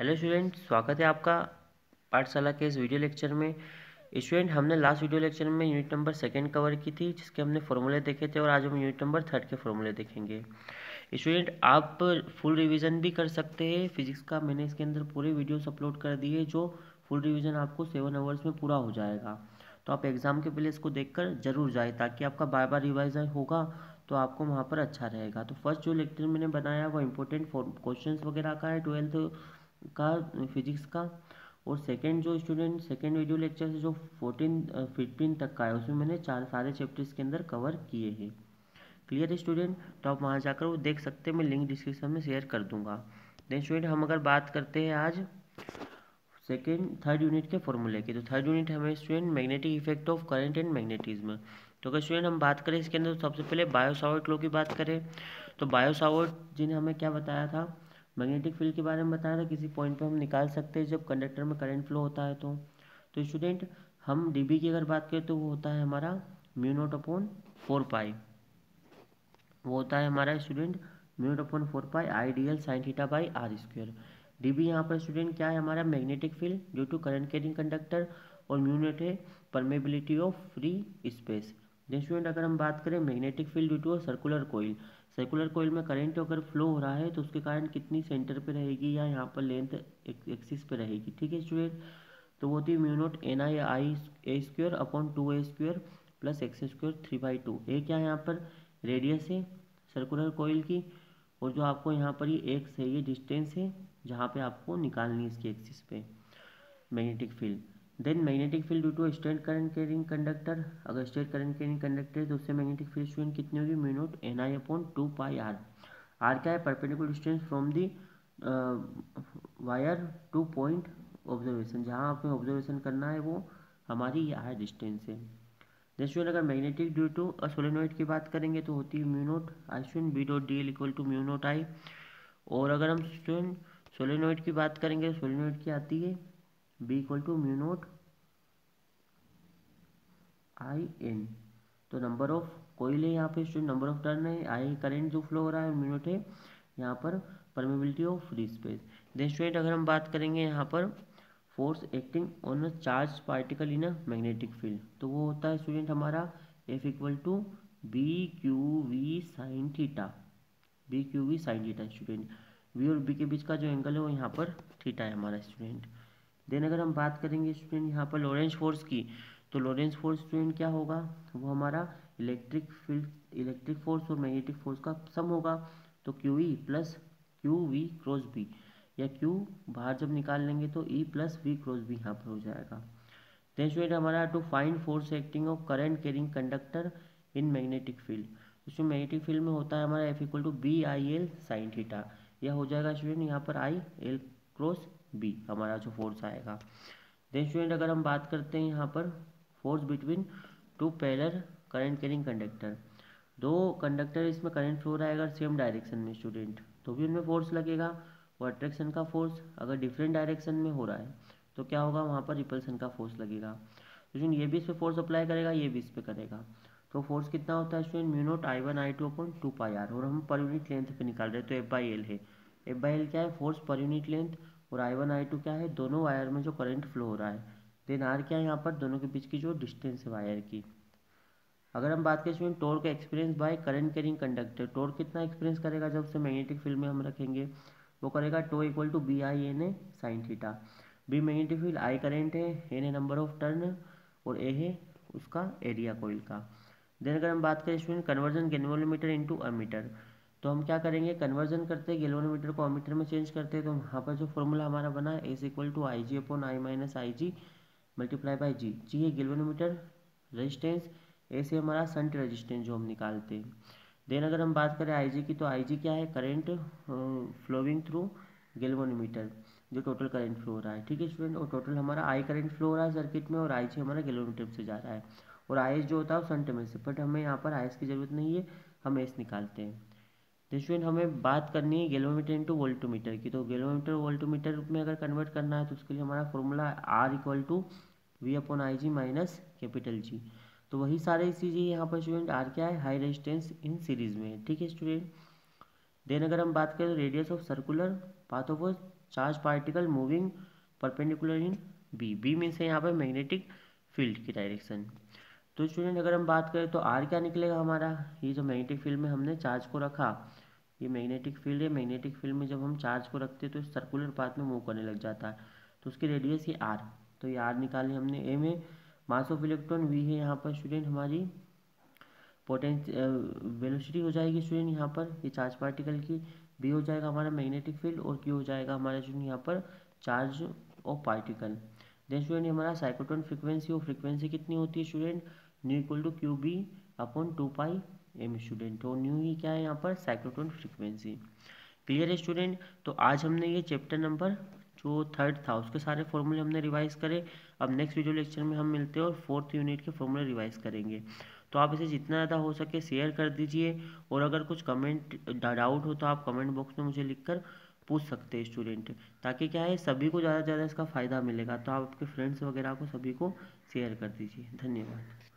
Hello student, स्वागत है आपका पाठशाला के इस वीडियो लेक्चर में। स्टूडेंट, हमने लास्ट वीडियो लेक्चर में यूनिट नंबर सेकंड कवर की थी, जिसके हमने फॉर्मूले देखे थे, और आज हम यूनिट नंबर थर्ड के फॉर्मूले देखेंगे। स्टूडेंट, आप फुल रिवीजन भी कर सकते हैं, फिजिक्स का मैंने इसके अंदर पूरे वीडियोस अपलोड कर दिए जो फुल रिविज़न आपको सेवन आवर्स में पूरा हो जाएगा। तो आप एग्ज़ाम के पहले इसको देखकर ज़रूर जाए, ताकि आपका बार बार रिवाइजन होगा तो आपको वहाँ पर अच्छा रहेगा। तो फ़र्स्ट जो लेक्चर मैंने बनाया, वो इम्पोर्टेंट क्वेश्चन वगैरह का है ट्वेल्थ का फिजिक्स का और सेकेंड जो स्टूडेंट सेकेंड वीडियो लेक्चर से जो फोर्टीन फिफ्टीन तक का है, उसमें मैंने चार, सारे चैप्टर्स के अंदर कवर किए हैं। क्लियर स्टूडेंट तो आप वहाँ जाकर वो देख सकते हैं, मैं लिंक डिस्क्रिप्शन में शेयर कर दूँगा। देन स्टूडेंट हम अगर बात करते हैं आज सेकेंड थर्ड यूनिट के फॉर्मूले की तो थर्ड यूनिट हमें student magnetic effect of current and magnetism तो अगर स्टूडेंट हम बात करें इसके अंदर तो सबसे पहले बायोसावर्ट लो की बात करें तो बायोसावर्ट जिन्हें हमें क्या बताया था मैग्नेटिक फ़ील्ड के बारे में बताया था, किसी पॉइंट पे हम निकाल सकते हैं जब कंडक्टर में करंट फ्लो होता है तो। तो स्टूडेंट हम डीबी की अगर बात करें तो वो होता है हमारा mu naught upon four pi वो होता है हमारा student mu naught upon four pi I D L sine theta by R square DB यहाँ पर स्टूडेंट क्या है? हमारा magnetic field due to current carrying conductor और म्यू नोट है permeability of free space student अगर हम बात करें magnetic field due to circular coil circular coil में करंट अगर फ्लो हो रहा है तो उसके कारण कितनी सेंटर पे रहेगी या यहाँ पर लेंथ एक्सिस पे रहेगी? ठीक है स्टूडेंट तो वो थी mu naught N I I A square upon two A square plus X square three by two A क्या यहाँ पर रेडियस है सर्कुलर कोयल की? और जो आपको यहाँ पर ये एक्स है, ये डिस्टेंस है जहाँ पे आपको निकालनी है इसकी एक्सिस पे magnetic field then magnetic field due to straight current carrying conductor अगर स्टेट करंट कैरिंग कंडक्टर है तो उससे मैग्नेटिक फ़ील्ड स्टूडेंट कितनी होगी? Mu naught N I upon two pi R R क्या है? Perpendicular distance from the wire to point observation जहाँ आपने ऑब्जर्वेशन करना है, वो हमारी ये आर डिस्टेंस है। स्टूडेंट अगर मैग्नेटिक ड्यू टू सोलेनोइड की बात करेंगे तो होती है mu naught I student B dot D L equal to mu naught I और अगर हम स्टूडेंट सोलेनोइड की बात करेंगे तो सोलेनोइड की आती है? B equal to mu naught I N तो नंबर ऑफ़ कोयल है यहाँ पे स्टूडेंट नंबर ऑफ़ टर्न है आई करंट जो फ्लो हो रहा है म्यू नोट है, यहाँ पर permeability of free space then student अगर हम बात करेंगे यहाँ पर force acting on a charge particle in a magnetic field तो वो होता है स्टूडेंट हमारा F equal to B Q V sine theta B Q V sine theta student V और बी के बीच का जो एंगल है वो यहाँ पर थीटा है हमारा स्टूडेंट देन अगर हम बात करेंगे स्टूडेंट यहाँ पर लॉरेंस फोर्स की तो लॉरेंस फोर्स स्टूडेंट क्या होगा? वो हमारा इलेक्ट्रिक फ़ील्ड इलेक्ट्रिक फोर्स और मैग्नेटिक फोर्स का सम होगा। तो Q E plus Q V cross B या क्यू बाहर जब निकाल लेंगे तो E plus V cross B यहाँ पर हो जाएगा। देन स्टूडेंट हमारा to find force acting of current carrying conductor in magnetic field उसमें मैग्नेटिक फ़ील्ड में होता है हमारा F equal to B I L sine theta यह हो जाएगा स्टूडेंट यहाँ पर आई एल क्रॉस बी, हमारा जो फोर्स आएगा। देन स्टूडेंट अगर हम बात करते हैं यहाँ पर force between two parallel current carrying conductor दो कंडक्टर इसमें करंट फ्लो रहेगा सेम डायरेक्शन में स्टूडेंट तो भी उनमें फोर्स लगेगा। वो अट्रैक्शन का फोर्स अगर डिफरेंट डायरेक्शन में हो रहा है तो क्या होगा, वहाँ पर रिपल्सन का फोर्स लगेगा। स्टूडेंट ये भी इस पर फोर्स अप्लाई करेगा, ये भी इस पर करेगा। तो फोर्स कितना होता है student mu naught I one I two upon two pi R और हम पर यूनिट लेंथ पे निकाल रहे हैं तो एफ़ बाई एल है। एफ़ बाई एल क्या है? फोर्स पर यूनिट लेंथ और आई वन आई टू क्या है? दोनों वायर में जो करंट फ्लो हो रहा है। देन आर क्या है यहाँ पर? दोनों के बीच की जो डिस्टेंस है वायर की। अगर हम बात करें स्टूडेंट टोर का experience by current carrying conductor torque कितना एक्सपीरियंस करेगा जब उसे मैग्नेटिक फ़ील्ड में हम रखेंगे? वो करेगा to equal to B I N A sine theta B magnetic field I current है N A number of turn और ए है उसका एरिया कोइल का। देन अगर हम बात करें student conversion galvanometer into ammeter तो हम क्या करेंगे? कन्वर्जन करते हैं गैल्वेनोमीटर को अमीटर में चेंज करते हैं तो यहाँ पर जो फॉर्मूला हमारा बना है S equal to I G upon I minus I G multiply by G G है गैल्वेनोमीटर रेजिस्टेंस ए से हमारा संट रजिस्टेंस जो हम निकालते हैं। देन अगर हम बात करें आई जी की तो आई जी क्या है? करेंट फ्लोविंग थ्रू गैल्वेनोमीटर जो टोटल करंट फ्लो हो रहा है। ठीक है स्टूडेंट और टोटल हमारा आई करंट फ्लो हो रहा है सर्किट में और आई जी हमारा गैल्वेनोमीटर से जा रहा है। और आई जो होता है वो संट में से बट हमें यहाँ पर आई की ज़रूरत नहीं है, हम एस निकालते हैं। स्टूडेंट हमें बात करनी है गैलोमीटर इंटू वोल्टोमीटर की। तो गैलोमीटर वोल्टोमीटर में अगर कन्वर्ट करना है तो उसके लिए हमारा formula R equal to V upon I G minus capital G तो वही सारे चीज़ें यहाँ पर स्टूडेंट आर क्या है? हाई रेजिस्टेंस इन सीरीज़ में। ठीक है स्टूडेंट देन अगर हम बात करें तो radius of circular path of charge particle moving perpendicular in B B means है यहाँ पर मैग्नेटिक फ़ील्ड की डायरेक्शन तो स्टूडेंट अगर हम बात करें तो आर क्या निकलेगा हमारा? ये जो मैग्नेटिक फ़ील्ड में हमने चार्ज को रखा, ये मैग्नेटिक फ़ील्ड है। मैग्नेटिक फ़ील्ड में जब हम चार्ज को रखते हैं तो सर्कुलर पाथ में मूव करने लग जाता है। तो उसकी रेडियस ये आर तो ये आर निकाली हमने ए में। मास ऑफ़ इलेक्ट्रॉन वी है यहाँ पर स्टूडेंट हमारी। पोटेंस वेलोसिटी हो जाएगी स्टूडेंट यहाँ पर, ये चार्ज पार्टिकल की। बी हो जाएगा हमारा मैग्नेटिक फ़ील्ड और क्यू हो जाएगा हमारा स्टूडेंट यहाँ पर charge of particle then student हमारा साइक्लोट्रॉन फ्रिक्वेंसी और फ्रिक्वेंसी कितनी होती है student nu equal to Q B upon two pi M student तो न्यू ही क्या है यहाँ पर? साइक्लोट्रॉन फ्रिक्वेंसी क्लियर है स्टूडेंट तो आज हमने ये चैप्टर नंबर जो थर्ड था, उसके सारे फॉर्मूले हमने रिवाइज करे। अब नेक्स्ट वीडियो लेक्चर में हम मिलते हैं और फोर्थ यूनिट के फॉर्मूले रिवाइज करेंगे। तो आप इसे जितना ज़्यादा हो सके शेयर कर दीजिए और अगर कुछ कमेंट डाउट हो तो आप कमेंट बॉक्स में मुझे लिखकर पूछ सकते हैं स्टूडेंट ताकि क्या है, सभी को ज़्यादा से ज़्यादा इसका फ़ायदा मिलेगा। तो आप आपके फ्रेंड्स वगैरह को सभी को शेयर कर दीजिए। धन्यवाद।